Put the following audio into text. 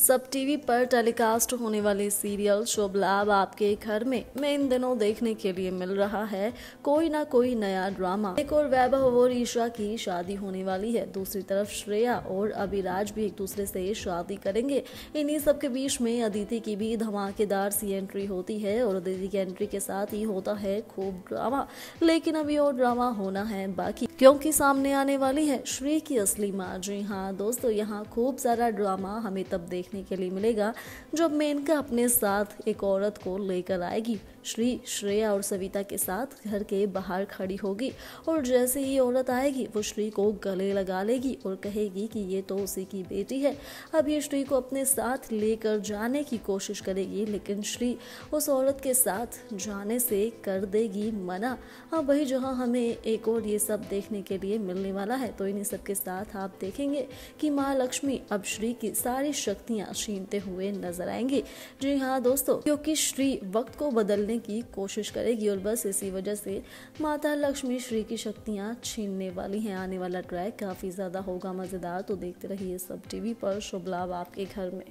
सब टीवी पर टेलीकास्ट होने वाले सीरियल शुभ लाभ आपके घर में में इन दिनों देखने के लिए मिल रहा है। कोई ना कोई नया ड्रामा। एक और वैभव और ईशा की शादी होने वाली है। दूसरी तरफ़ श्रेया और अभिराज भी एक दूसरे से शादी करेंगे। इन्हीं सब के बीच में अदिति की भी धमाकेदार सी एंट्री होती है और अदिति की एंट्री के साथ ही होता है खूब ड्रामा लेकिन अभी और ड्रामा होना है बाकी, क्योंकि सामने आने वाली है श्री की असली माँ। जी हाँ दोस्तों, यहाँ खूब सारा ड्रामा हमें तब देखने के लिए मिलेगा जब मेनका अपने साथ एक औरत को लेकर आएगी। श्री श्रेया और सविता के साथ घर के बाहर खड़ी होगी और जैसे ही औरत आएगी, वो श्री को गले लगा लेगी और कहेगी कि ये तो उसी की बेटी है। अब ये श्री को अपने साथ लेकर जाने की कोशिश करेगी, लेकिन श्री उस औरत के साथ जाने से कर देगी मना। अब वही जहाँ हमें एक और ये सब देखने के लिए मिलने वाला है तो इन्हीं सब के साथ आप देखेंगे कि माँ लक्ष्मी अब श्री की सारी शक्तियाँ छीनते हुए नज़र आएँगी। जी हाँ दोस्तों, क्योंकि श्री वक्त को बदलने की कोशिश करेगी और बस इसी वजह से माता लक्ष्मी श्री की शक्तियाँ छीनने वाली हैं। आने वाला ट्रैक काफ़ी ज़्यादा होगा, मज़ेदार। तो देखते रहिए सब टीवी पर शुभ लाभ आपके घर में।